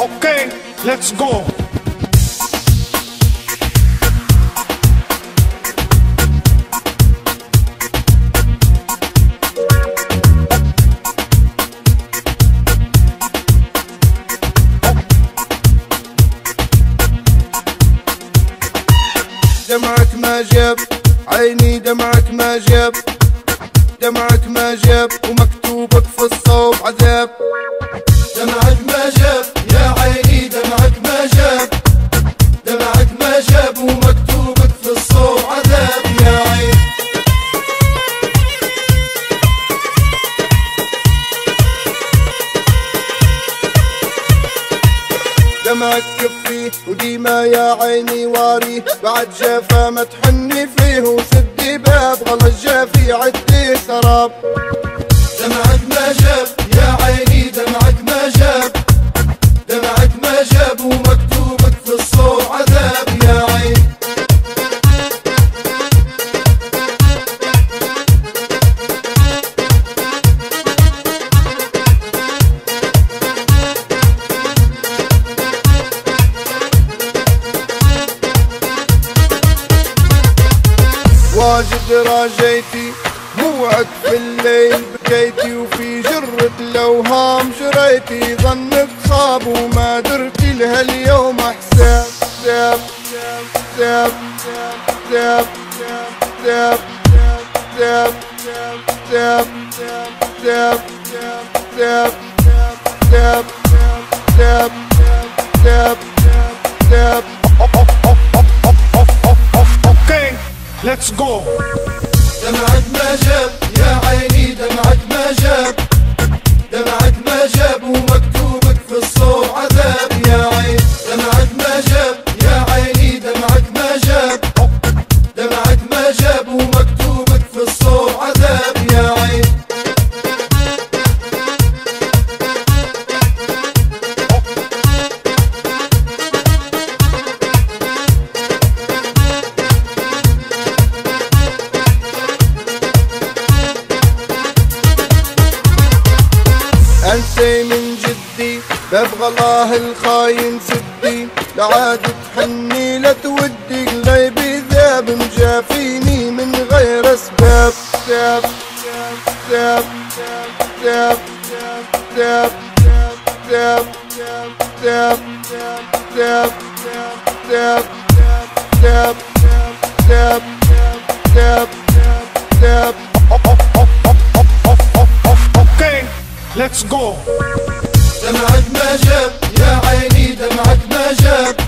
Okay, let's go. دمعك ما جاب عيني دمعك ما جاب دمعك ما جاب ومكتوبك في الصوب عذاب دمعك كفي وديما يا عيني واري. بعد جافا ما تحني فيه وسدي باب غلط جافي عدي سراب. دمعك ما جاب واجد راجيتي موعد في الليل بكيتي وفي جرة الأوهام جريتي ظنك صاب وما درتي لها اليوم حساب حساب حساب حساب حساب حساب حساب حساب حساب حساب حساب حساب حساب let's go. ببغى الله الخاين سدي لعاد تحني لا تودي قلبي ذاب مجافيني من غير اسباب ساب ساب ساب ساب ساب ساب ساب ساب ساب ساب ساب ساب ساب Okay, let's go. دمعك ما جاب يا عيني دمعك ما جاب.